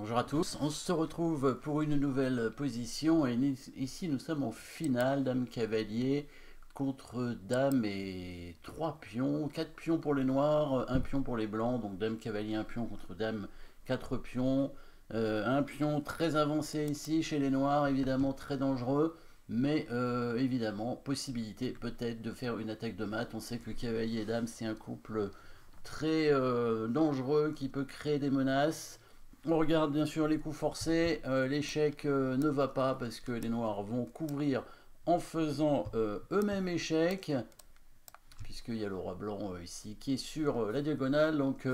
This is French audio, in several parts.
Bonjour à tous, on se retrouve pour une nouvelle position et ici nous sommes en finale, Dame Cavalier contre Dame et 3 pions, 4 pions pour les noirs, 1 pion pour les blancs, donc Dame Cavalier 1 pion contre Dame 4 pions, euh, un pion très avancé ici chez les noirs, évidemment très dangereux, mais euh, évidemment possibilité peut-être de faire une attaque de mat, on sait que Cavalier et Dame c'est un couple très euh, dangereux qui peut créer des menaces, on regarde bien sûr les coups forcés. Euh, l'échec euh, ne va pas parce que les noirs vont couvrir en faisant euh, eux-mêmes échec. Puisqu'il y a le roi blanc ici qui est sur la diagonale. Donc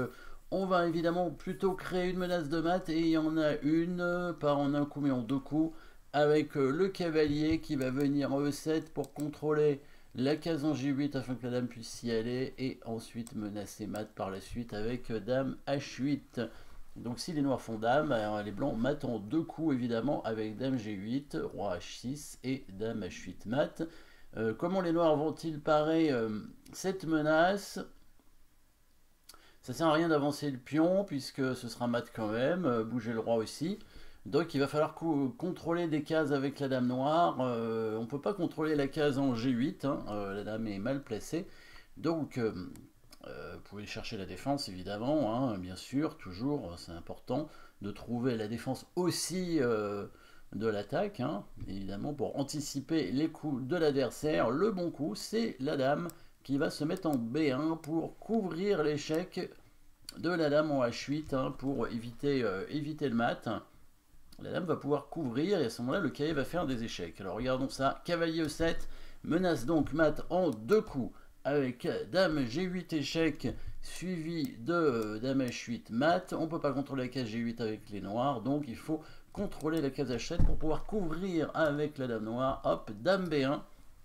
on va évidemment plutôt créer une menace de mat. Et il y en a une, pas en un coup mais en deux coups. Avec le cavalier qui va venir en E7 pour contrôler la case en G8 afin que la dame puisse y aller. Et ensuite menacer mat par la suite avec dame H8. Donc si les noirs font dame, les blancs matent en deux coups évidemment avec dame G8, roi H6 et dame H8 mat. Euh, comment les noirs vont-ils parer euh, cette menace? Ça sert à rien d'avancer le pion puisque ce sera mat quand même, euh, bouger le roi aussi. Donc il va falloir contrôler des cases avec la dame noire. on ne peut pas contrôler la case en G8, hein. la dame est mal placée. Donc vous pouvez chercher la défense, évidemment, hein, bien sûr, toujours, c'est important de trouver la défense aussi euh, de l'attaque, hein, évidemment, pour anticiper les coups de l'adversaire. Le bon coup, c'est la dame qui va se mettre en B1 pour couvrir l'échec de la dame en H8 hein, pour éviter, euh, éviter le mat. La dame va pouvoir couvrir et à ce moment-là, le cavalier va faire des échecs. Alors regardons ça. Cavalier E7 menace donc mat en deux coups avec Dame G8 échec suivi de euh, Dame H8 mat. On ne peut pas contrôler la case G8 avec les noirs, donc il faut contrôler la case H7 pour pouvoir couvrir avec la Dame noire. Hop, Dame B1,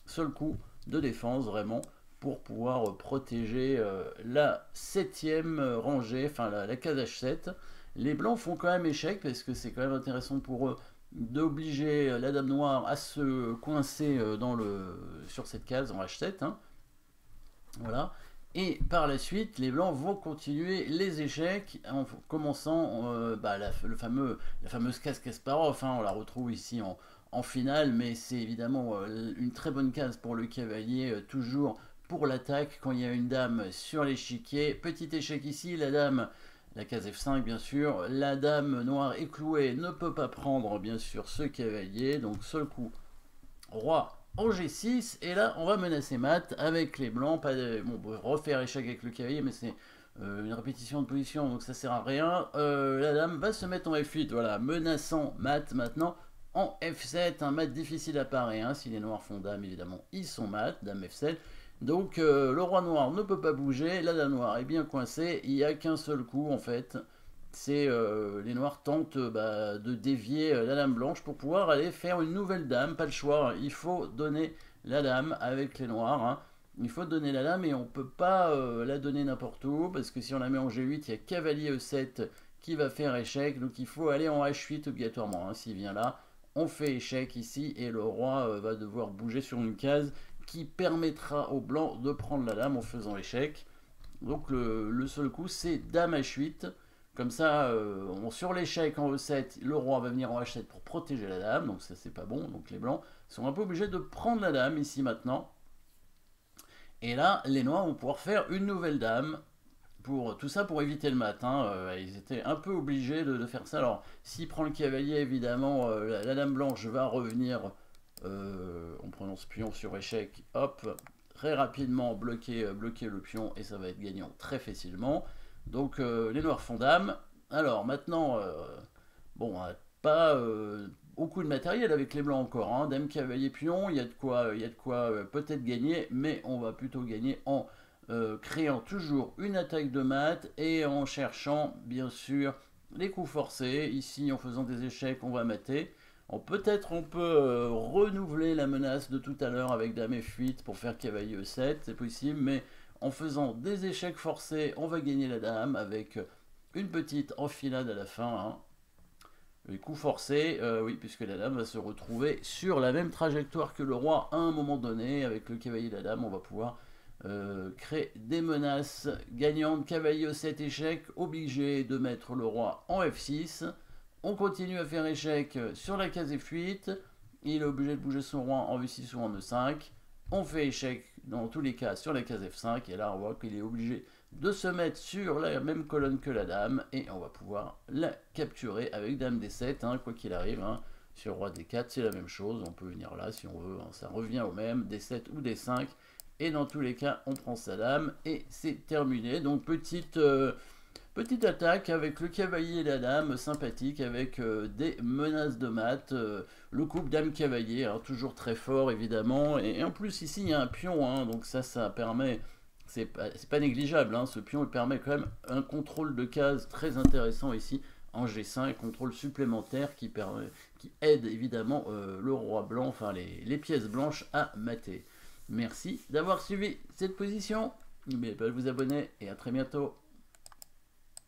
seul coup de défense vraiment pour pouvoir protéger euh, la septième rangée, enfin la, case H7. Les blancs font quand même échec parce que c'est quand même intéressant pour eux d'obliger la dame noire à se coincer euh, dans le, sur cette case en H7. Voilà. Et par la suite, les blancs vont continuer les échecs en commençant euh, bah, la, fameuse case Kasparov. Hein, on la retrouve ici en, finale, mais c'est évidemment euh, une très bonne case pour le cavalier, euh, toujours pour l'attaque quand il y a une dame sur l'échiquier. Petit échec ici, la dame, la case F5 bien sûr, la dame noire éclouée ne peut pas prendre bien sûr ce cavalier, donc seul coup, roi en G6, et là on va menacer mat avec les blancs, pas de, bon, refaire échec avec le cavalier, mais c'est euh, une répétition de position, donc ça sert à rien. Euh, la dame va se mettre en F8, voilà, menaçant mat maintenant en F7, un mat difficile à parer, hein. si les noirs font dame évidemment, ils sont mat, dame F7. Donc euh, le roi noir ne peut pas bouger, la dame noire est bien coincée, il n'y a qu'un seul coup en fait, c'est euh, les noirs tentent euh, bah, de dévier euh, la dame blanche pour pouvoir aller faire une nouvelle dame, pas le choix, hein. il faut donner la dame avec les noirs, hein. il faut donner la dame et on peut pas la donner n'importe où, parce que si on la met en G8, il y a cavalier E7 qui va faire échec, donc il faut aller en H8 obligatoirement, hein. s'il vient là, on fait échec ici et le roi va devoir bouger sur une case qui permettra au blanc de prendre la dame en faisant échec. Donc le seul coup c'est dame H8, comme ça, euh, sur l'échec en E7, le roi va venir en H7 pour protéger la dame, donc ça c'est pas bon, donc les blancs sont un peu obligés de prendre la dame ici maintenant. Et là, les noirs vont pouvoir faire une nouvelle dame, pour tout ça pour éviter le mat. Hein. Euh, ils étaient un peu obligés de, faire ça. Alors, s'il prend le cavalier, évidemment, euh, la, dame blanche va revenir en prenant ce pion sur échec, hop, très rapidement bloquer, bloquer le pion, et ça va être gagnant très facilement. Donc euh, les noirs font dame. Alors maintenant, euh, bon, pas euh, beaucoup de matériel avec les blancs encore. Hein. Dame, cavalier, pion, il y a de quoi, y a de quoi peut-être gagner, mais on va plutôt gagner en créant toujours une attaque de mat et en cherchant bien sûr les coups forcés. Ici, en faisant des échecs, on va mater. Peut-être on peut renouveler la menace de tout à l'heure avec Dame F8 pour faire cavalier E7, c'est possible, mais en faisant des échecs forcés, on va gagner la dame avec une petite enfilade à la fin. Hein. Les coups forcés, euh, oui, puisque la dame va se retrouver sur la même trajectoire que le roi à un moment donné. Avec le cavalier de la dame, on va pouvoir euh, créer des menaces gagnantes. Cavalier 7 échecs, obligé de mettre le roi en F6. On continue à faire échec sur la case F8. Il est obligé de bouger son roi en V6 ou en E5. On fait échec dans tous les cas sur la case F5. Et là, on voit qu'il est obligé de se mettre sur la même colonne que la dame. Et on va pouvoir la capturer avec dame D7, hein, quoi qu'il arrive. Hein. Sur roi D4, c'est la même chose. On peut venir là si on veut. Hein. Ça revient au même. D7 ou D5. Et dans tous les cas, on prend sa dame. Et c'est terminé. Donc, petite... Euh, Petite attaque avec le cavalier et la dame, sympathique, avec euh, des menaces de maths. Euh, le couple dame-cavalier, hein, toujours très fort évidemment. Et, en plus ici il y a un pion, hein, donc ça, ça permet... C'est pas, négligeable, hein, ce pion il permet quand même un contrôle de case très intéressant ici en G5, contrôle supplémentaire qui, aide évidemment euh, le roi blanc, enfin les pièces blanches à mater. Merci d'avoir suivi cette position. N'oubliez pas de vous abonner et à très bientôt.